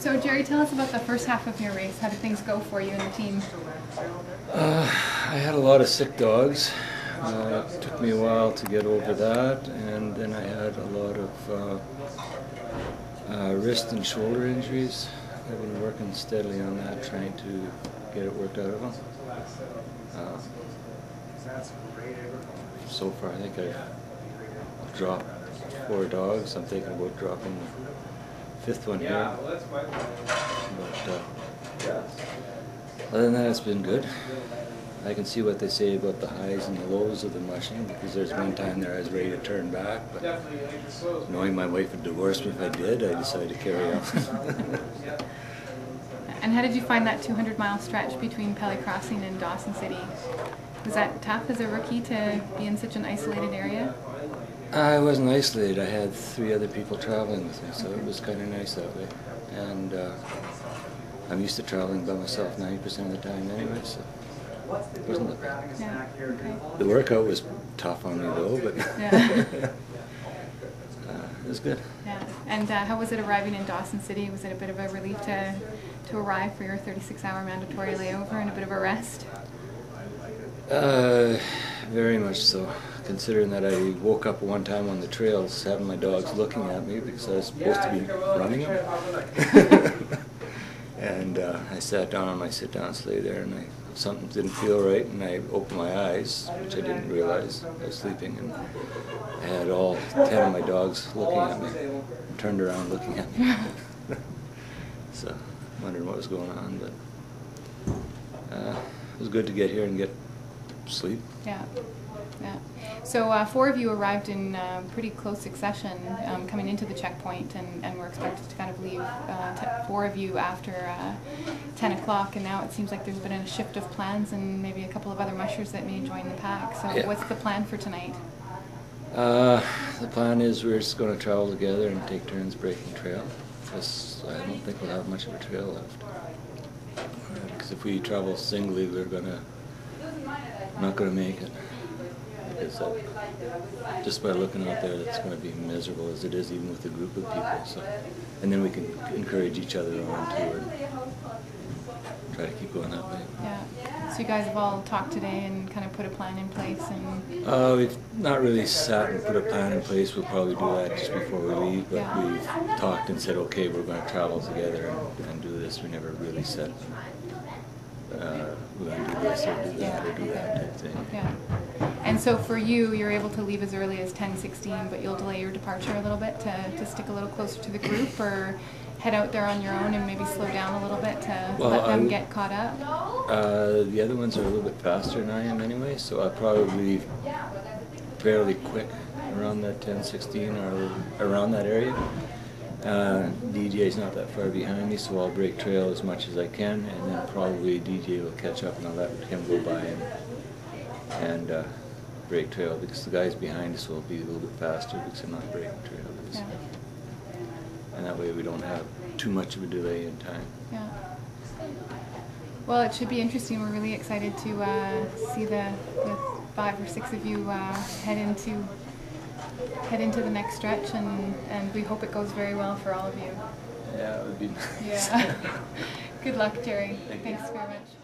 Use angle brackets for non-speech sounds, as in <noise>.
So Jerry, tell us about the first half of your race. How did things go for you and the team? Uh, I had a lot of sick dogs. Uh, it took me a while to get over that, and then I had a lot of uh, uh, wrist and shoulder injuries. I've been working steadily on that, trying to get it worked out of them. Uh, so far, I think I've dropped four dogs. I'm thinking about dropping fifth one here. But uh, other than that, it's been good. I can see what they say about the highs and the lows of the mushing because there's one time there I was ready to turn back, but knowing my wife would divorce me if I did, I decided to carry on. <laughs> <laughs> and how did you find that 200 mile stretch between Pelly Crossing and Dawson City? Was that tough as a rookie to be in such an isolated area? I wasn't isolated. I had three other people traveling with me, so it was kind of nice that way. And uh, I'm used to traveling by myself 90% of the time anyway, so it wasn't that bad. Yeah. Okay. The workout was tough on me though, but Yeah. <laughs> uh, it was good. Yeah. And uh, how was it arriving in Dawson City? Was it a bit of a relief to to arrive for your 36-hour mandatory layover and a bit of a rest? Uh, very much so. Considering that I woke up one time on the trails having my dogs looking at me because I was supposed to be running them. <laughs> and uh, I sat down on my sit-down sleigh there, and I, something didn't feel right, and I opened my eyes, which I didn't realize I was sleeping, and I had all ten of my dogs looking at me, turned around looking at me. <laughs> so, wondering what was going on, but uh, it was good to get here and get sleep. Yeah. Yeah. So uh, four of you arrived in uh, pretty close succession um, coming into the checkpoint, and, and were expected to kind of leave uh, four of you after uh, 10 o'clock. And now it seems like there's been a shift of plans, and maybe a couple of other mushers that may join the pack. So Yeah. what's the plan for tonight? Uh, the plan is we're just going to travel together and take turns breaking trail. Because I don't think we'll have much of a trail left. Because if we travel singly, we're gonna not gonna make it. Because that, just by looking out there, it's going to be miserable as it is, even with a group of people. So, and then we can encourage each other on and try to keep going that way. Yeah. So you guys have all talked today and kind of put a plan in place, and Uh, we've not really sat and put a plan in place. We'll probably do that just before we leave. But Yeah. we've talked and said, okay, we're going to travel together and, and do this. We never really said uh, we're going to do this or do that or do that type thing. yeah. So for you, you're able to leave as early as 10:16, but you'll delay your departure a little bit to, to stick a little closer to the group, or head out there on your own and maybe slow down a little bit to Well, let them I- get caught up. Uh, the other ones are a little bit faster than I am anyway, so I'll probably leave fairly quick around that 10:16 or around that area. Uh, is not that far behind me, so I'll break trail as much as I can, and then probably DJ will catch up and I'll let him go by and, and uh, break trail because the guys behind us will be a little bit faster because they're not breaking trail. Yeah. And that way we don't have too much of a delay in time. Yeah. Well, it should be interesting. We're really excited to uh, see the, the five or six of you uh, head into head into the next stretch, and, and we hope it goes very well for all of you. Yeah, it would be nice. Yeah. <laughs> Good luck, Jerry. Thank you. Thanks very much.